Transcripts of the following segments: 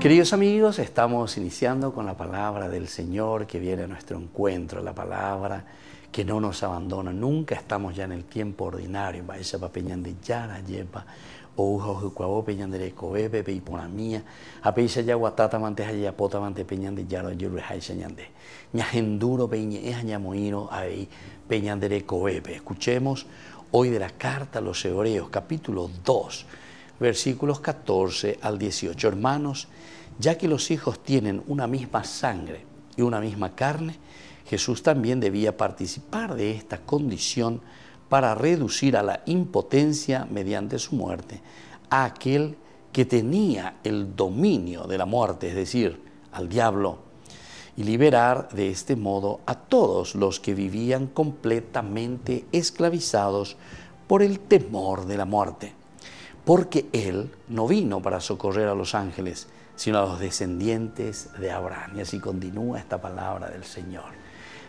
Queridos amigos, estamos iniciando con la palabra del Señor que viene a nuestro encuentro, la palabra que no nos abandona. Nunca estamos ya en el tiempo ordinario. Yara. Escuchemos hoy de la carta a los Hebreos, capítulo 2 versículos 14 al 18. Hermanos, ya que los hijos tienen una misma sangre y una misma carne, Jesús también debía participar de esta condición para reducir a la impotencia mediante su muerte a aquel que tenía el dominio de la muerte, es decir, al diablo, y liberar de este modo a todos los que vivían completamente esclavizados por el temor de la muerte porque Él no vino para socorrer a los ángeles, sino a los descendientes de Abraham. Y así continúa esta palabra del Señor.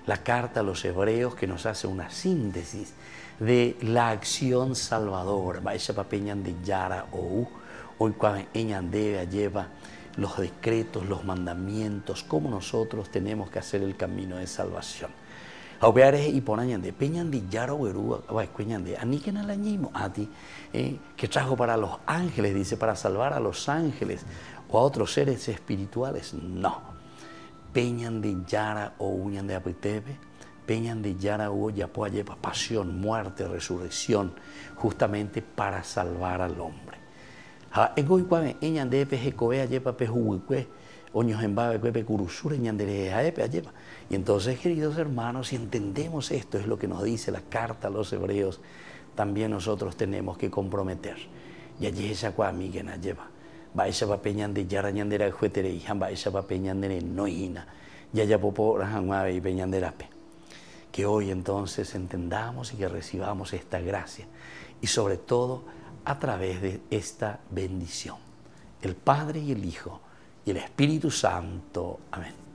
La carta a los hebreos que nos hace una síntesis de la acción salvadora. De Yara o hoy lleva los decretos, los mandamientos, cómo nosotros tenemos que hacer el camino de salvación. Aupeares y de peñan de yaro a de aniquen al añimo a ti, eh, que trajo para los ángeles, dice, para salvar a los ángeles o a otros seres espirituales. No. Peñan de yara o uñan de apetebe, peñan de yara o yapoayepa, pasión, muerte, resurrección, justamente para salvar al hombre. Eñan de pejuicue, Y entonces, queridos hermanos, si entendemos esto, es lo que nos dice la carta a los hebreos, también nosotros tenemos que comprometer. Y allí esa que na lleva. Baisa pa peñande yarañandera juetere y baisa pa peñandere noina. Ya ya popo rajanguave y peñanderape. Que hoy entonces entendamos y que recibamos esta gracia. Y sobre todo a través de esta bendición. El Padre y el Hijo y el Espíritu Santo. Amén.